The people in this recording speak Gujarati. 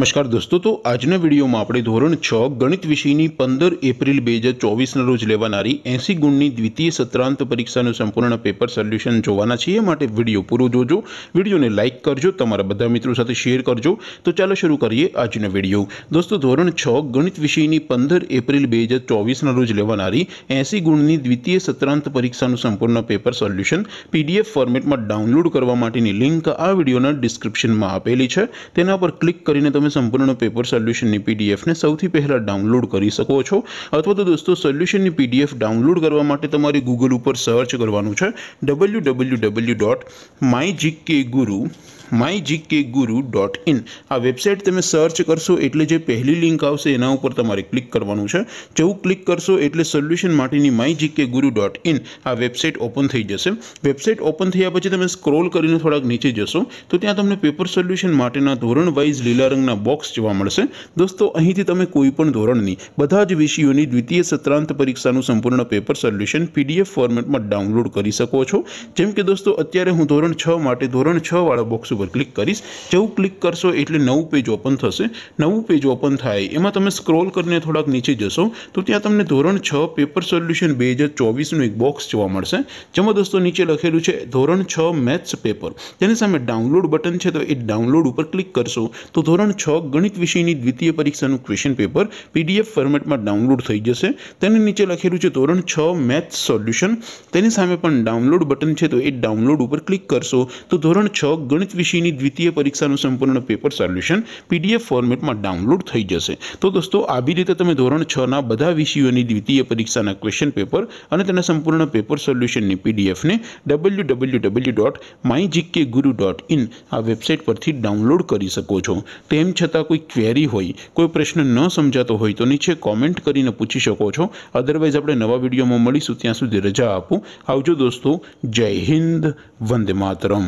નમસ્કાર દોસ્તો તો આજના વિડીયોમાં આપણે ધોરણ છ ગણિત વિષયની પંદર એપ્રિલ બે હજાર ચોવીસના રોજ લેવાનારી એંસી ગુણની દ્વિતીય સત્રાંત પરીક્ષાનું સંપૂર્ણ પેપર સોલ્યુશન જોવાના છીએ માટે વિડીયો પૂરો જોજો વિડીયોને લાઇક કરજો તમારા બધા મિત્રો સાથે શેર કરજો તો ચાલો શરૂ કરીએ આજનો વિડીયો દોસ્તો ધોરણ છ ગણિત વિષયની પંદર એપ્રિલ બે હજાર ચોવીસના રોજ લેવાનારી એંસી ગુણની દ્વિતીય સત્રાંત પરીક્ષાનું સંપૂર્ણ પેપર સોલ્યુશન પીડીએફ ફોર્મેટમાં ડાઉનલોડ કરવા માટેની લિંક આ વિડીયોના ડિસ્ક્રિપ્શનમાં આપેલી છે તેના પર ક્લિક કરીને તમે संपूर्ण पेपर सॉल्यूशन की पीडीएफ ने સૌથી પહેલા ડાઉનલોડ કરી શકો છો અથવા તો દોસ્તો સોલ્યુશન ની પીડીએફ ડાઉનલોડ કરવા માટે તમારે Google ઉપર સર્ચ કરવાનું છે www.mygkguru my GK guru dot in આ વેબસાઇટ તમે સર્ચ કરશો એટલે જે પહેલી લિંક આવશે એના ઉપર તમારે ક્લિક કરવાનું છે જેવું ક્લિક કરશો એટલે સોલ્યુશન માટેની my GK guru dot in આ વેબસાઇટ ઓપન થઈ જશે વેબસાઇટ ઓપન થયા પછી તમે સ્ક્રોલ કરીને થોડાક નીચે જશો તો ત્યાં તમને પેપર સોલ્યુશન માટેના ધોરણ વાઇઝ લીલા રંગના બોક્સ જોવા મળશે દોસ્તો અહીંથી તમે કોઈ પણ ધોરણની બધા જ વિષયોની દ્વિતીય સત્રાંત પરીક્ષાનું સંપૂર્ણ પેપર સોલ્યુશન પીડીએફ ફોર્મેટમાં ડાઉનલોડ કરી શકો છો જેમ કે દોસ્તો અત્યારે હું ધોરણ છ માટે ધોરણ છ વાળા બોક્સ અવર ક્લિક કરશો જેવ ક્લિક કરશો એટલે નવું પેજ ઓપન થશે નવું પેજ ઓપન થાય એમાં તમે સ્ક્રોલ કરીને થોડક નીચે જશો તો ત્યાં તમને ધોરણ 6 પેપર સોલ્યુશન 2024 નું એક બોક્સ જોવા મળશે જેમ દોસ્તો નીચે લખેલું છે ધોરણ 6 મેથ્સ પેપર તેની સામે ડાઉનલોડ બટન છે તો એ ડાઉનલોડ ઉપર ક્લિક કરશો તો ધોરણ 6 ગણિત વિષયની દ્વિતીય પરીક્ષાનું ક્વેશ્ચન પેપર પીડીએફ ફોર્મેટમાં ડાઉનલોડ થઈ જશે તેની નીચે લખેલું છે ધોરણ 6 મેથ્સ સોલ્યુશન તેની સામે પણ ડાઉનલોડ બટન છે તો એ ડાઉનલોડ ઉપર ક્લિક કરશો તો ધોરણ 6 ગણિત चीनी द्वितीय परीक्षा નું સંપૂર્ણ પેપર સોલ્યુશન પીડીએફ ફોર્મેટમાં ડાઉનલોડ થઈ જશે તો દોસ્તો આબી રીતે તમે ધોરણ 6 ના બધા વિષયો ની દ્વિતીય પરીક્ષા ના ક્વેશ્ચન પેપર અને તેના સંપૂર્ણ પેપર સોલ્યુશન ની પીડીએફ ને www.mygkguru.in આ વેબસાઈટ પરથી ડાઉનલોડ કરી શકો છો તેમ છતાં કોઈ ક્વેરી હોય કોઈ પ્રશ્ન ન સમજાતો હોય તો નીચે કમેન્ટ કરીને પૂછી શકો છો અધરવાઇઝ આપણે નવા વિડિયો માં મળીશું ત્યાં સુધી રજા આપું આવજો દોસ્તો જય હિન્દ વંદે માતરમ